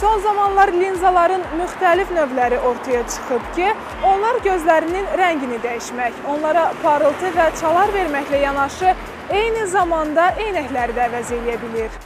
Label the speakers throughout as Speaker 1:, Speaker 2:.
Speaker 1: Son zamanlar linzaların müxtəlif növləri ortaya çıxıb ki, onlar gözlərinin rəngini dəyişmək, onlara parıltı və çalar verməklə yanaşı, eyni zamanda eynəkləri də əvəz edə bilir.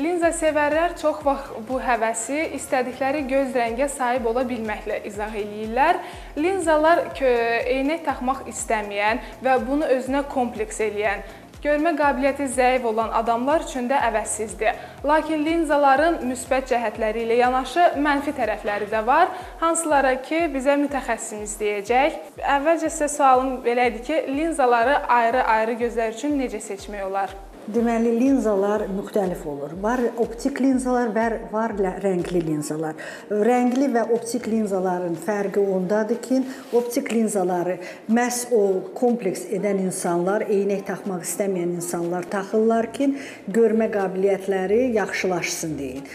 Speaker 1: Linza sevərlər çox vaxt bu həvəsi istədikləri göz rəngə sahib ola bilməklə izah eləyirlər. Linzalar eynək taxmaq istəməyən və bunu özünə kompleks eləyən Görmə qabiliyyəti zəif olan adamlar üçün də əvəzsizdir. Lakin linzaların müsbət cəhətləri ilə yanaşı mənfi tərəfləri də var, hansılara ki, bizə mütəxəssisimiz deyəcək. Əvvəlcə sizə sualım belə idi ki, linzaları ayrı-ayrı gözlər üçün necə seçmək olar?
Speaker 2: Deməli, linzalar müxtəlif olur. Var optik linzalar və var rəngli linzalar. Rəngli və optik linzaların fərqi ondadır ki, optik linzaları məhz o kompleks edən insanlar, eynək taxmaq istəməyən insanlar taxırlar ki, görmə qabiliyyətləri yaxşılaşsın deyin.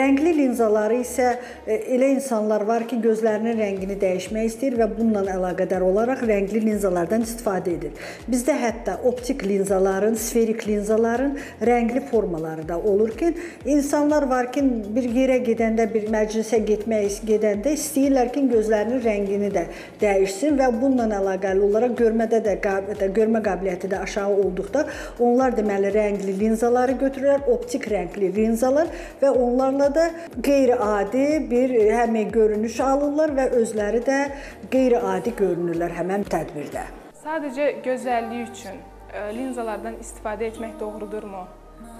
Speaker 2: Rəngli linzaları isə e, elə insanlar var ki, gözlərinin rəngini dəyişmək istəyir və bununla əlaqədar olaraq rəngli linzalardan istifadə edir. Bizdə hətta optik linzaların, sferik linzaların linzaların rəngli formaları da olur ki, insanlar var ki, bir yerə gedəndə, bir məclisə getmək gedəndə istəyirlər ki, gözlərinin rəngini də dəyişsin və bununla əlaqəli olaraq görmədə də görmə qabiliyyəti də aşağı olduqda onlar deməli rəngli linzaları götürürlər, optik rəngli linzalar və onlarla da qeyri-adi bir həm görünüş alırlar və özləri də qeyri-adi görünürlər həmin tədbirdə.
Speaker 1: Sadəcə gözəllik üçün linzalardan istifadə etmək doğrudurmu?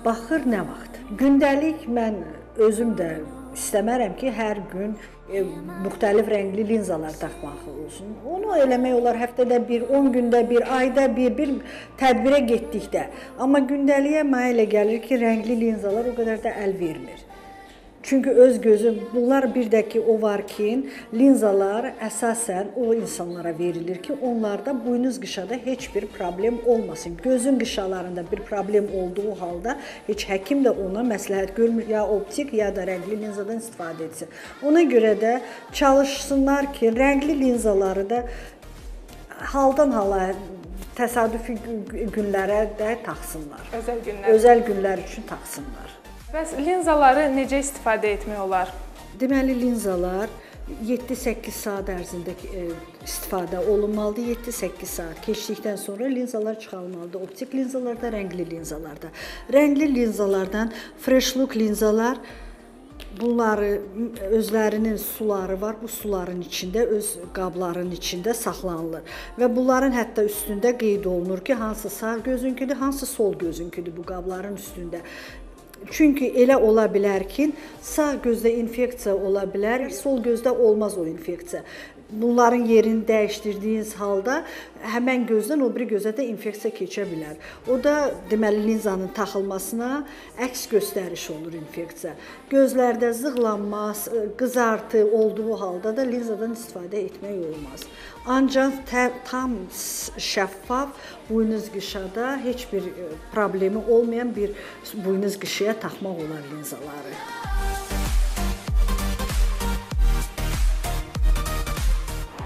Speaker 2: Baxır nə vaxt. Gündəlik mən özüm də istəmərəm ki, hər gün e, müxtəlif rəngli linzalar taxmaq olsun. Onu eləmək olar həftədə bir, 10 gündə bir, ayda bir, bir tədbirə getdikdə. Amma gündəliyə mənə elə gəlir ki, rəngli linzalar o qədər də əl vermir. Çünki öz gözü bunlar bir də ki o var ki, linzalar əsasən o insanlara verilir ki, onlarda buynuz qışada heç bir problem olmasın. Gözün qışalarında bir problem olduğu halda heç həkim də ona məsləhət görmür ya optik ya da rəngli linzadan istifadə etsin. Ona görə də çalışsınlar ki, rəngli linzaları da haldan hala təsadüfi günlərə də taxsınlar.
Speaker 1: Özəl günlər.
Speaker 2: Özəl günlər üçün taxsınlar.
Speaker 1: Bəs linzaları necə istifadə etmək olar?
Speaker 2: Deməli linzalar 7-8 saat ərzində e, istifadə olunmalıdır. 7-8 saat keçdikdən sonra linzalar çıxarılmalıdır. Optik linzalarda, rəngli linzalarda. Rəngli linzalardan fresh look linzalar bunları özlərinin suları var. Bu suların içində öz qabların içində saxlanılır və bunların hətta üstündə qeyd olunur ki, hansı sağ gözünküdür, hansı sol gözünküdür bu qabların üstündə. Çünki elə ola bilər ki, sağ gözdə infeksiya ola bilər, sol gözdə olmaz o infeksiya bunların yerini dəyişdirdiyiniz halda həmin gözdən o biri gözə də infeksiya keçə bilər. O da deməli linzanın taxılmasına əks göstəriş olur infeksiya. Gözlərdə zığlanma, qızartı olduğu halda da linzadan istifadə etmək olmaz. Ancaq tə, tam şəffaf buynuz qışada heç bir e, problemi olmayan bir buynuz qışıya taxmaq olar linzaları.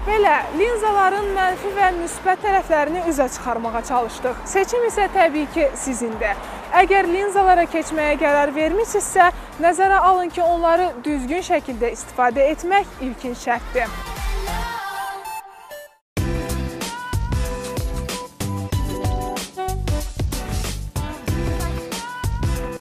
Speaker 1: Belə linzaların mənfi və müsbət tərəflərini üzə çıxarmağa çalışdıq. Seçim isə təbii ki, sizindir. Əgər linzalara keçməyə qərar vermisinizsə, nəzərə alın ki, onları düzgün şəkildə istifadə etmək ilkin şərtdir.